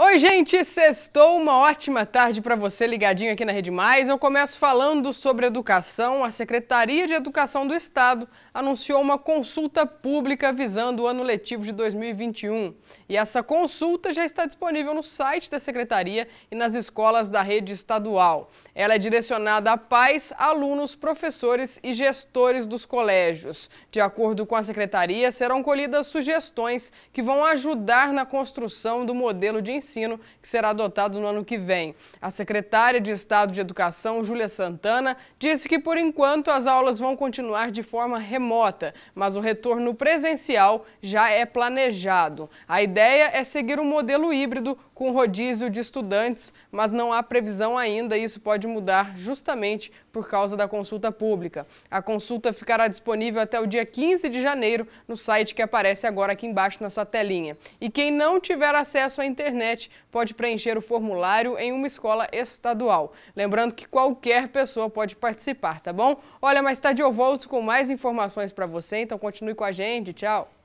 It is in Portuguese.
O Oi, gente, sextou uma ótima tarde para você ligadinho aqui na Rede Mais. Eu começo falando sobre educação. A Secretaria de Educação do Estado anunciou uma consulta pública visando o ano letivo de 2021. E essa consulta já está disponível no site da Secretaria e nas escolas da rede estadual. Ela é direcionada a pais, alunos, professores e gestores dos colégios. De acordo com a Secretaria, serão colhidas sugestões que vão ajudar na construção do modelo de ensino ensino que será adotado no ano que vem. A secretária de Estado de Educação, Júlia Santana, disse que por enquanto as aulas vão continuar de forma remota, mas o retorno presencial já é planejado. A ideia é seguir um modelo híbrido com rodízio de estudantes, mas não há previsão ainda e isso pode mudar justamente por causa da consulta pública. A consulta ficará disponível até o dia 15 de janeiro no site que aparece agora aqui embaixo na sua telinha. E quem não tiver acesso à internet pode preencher o formulário em uma escola estadual. Lembrando que qualquer pessoa pode participar, tá bom? Olha, mais tarde eu volto com mais informações para você, então continue com a gente. Tchau!